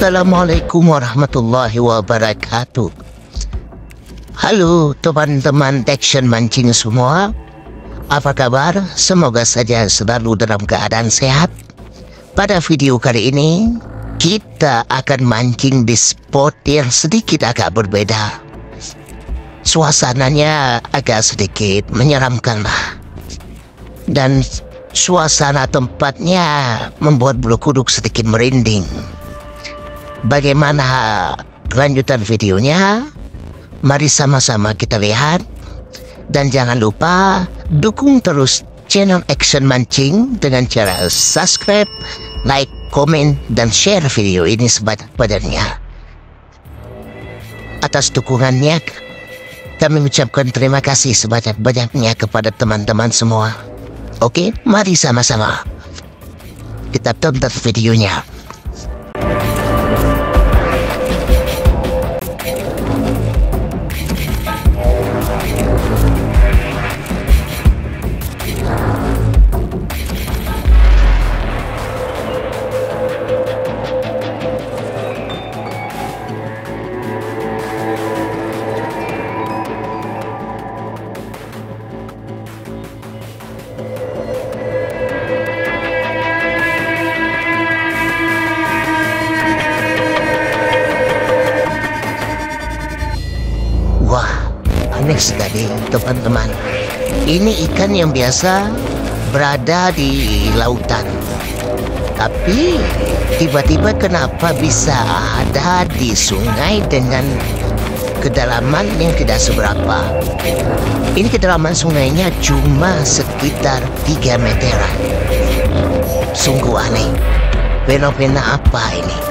Assalamualaikum warahmatullahi wabarakatuh. Halo teman-teman action mancing semua. Apa kabar? Semoga saja selalu dalam keadaan sehat. Pada video kali ini, kita akan mancing di spot yang sedikit agak berbeda. Suasananya agak sedikit menyeramkan lah. Dan suasana tempatnya membuat bulu kuduk sedikit merinding. Bagaimana kelanjutan videonya? Mari sama-sama kita lihat. Dan jangan lupa dukung terus channel Action Mancing dengan cara subscribe, like, komen, dan share video ini sebanyak-banyaknya. Atas dukungannya, kami mengucapkan terima kasih sebanyak-banyaknya kepada teman-teman semua. Oke, mari sama-sama kita tonton videonya. Aneh sekali teman-teman. Ini ikan yang biasa berada di lautan. Tapi tiba-tiba kenapa bisa ada di sungai dengan kedalaman yang tidak seberapa. Ini kedalaman sungainya cuma sekitar 3 meteran. Sungguh aneh. Fenomena apa ini?